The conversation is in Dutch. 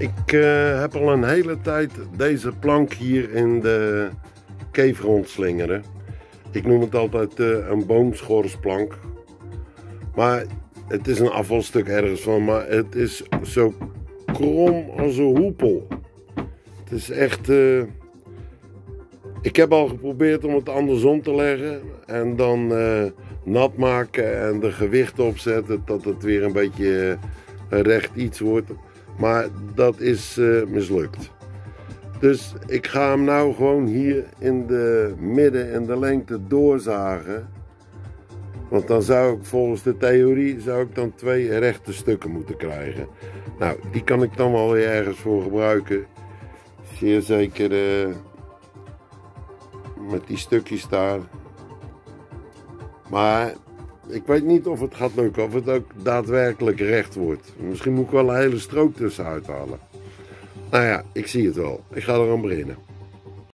Ik uh, heb al een hele tijd deze plank hier in de keef rondslingeren. Ik noem het altijd uh, een boomschorsplank. Maar het is een afvalstuk ergens van, maar het is zo krom als een hoepel. Het is echt... Uh, ik heb al geprobeerd om het andersom te leggen en dan nat maken en de gewichten opzetten dat het weer een beetje recht iets wordt. Maar dat is uh, mislukt. Dus ik ga hem nou gewoon hier in de midden en de lengte doorzagen. Want dan zou ik volgens de theorie zou ik dan twee rechte stukken moeten krijgen. Nou, die kan ik dan wel weer ergens voor gebruiken. Zeer zeker uh, met die stukjes daar. Maar ik weet niet of het gaat lukken, of het ook daadwerkelijk recht wordt. Misschien moet ik wel een hele strook tussen uithalen. Nou ja, ik zie het wel. Ik ga er aan beginnen.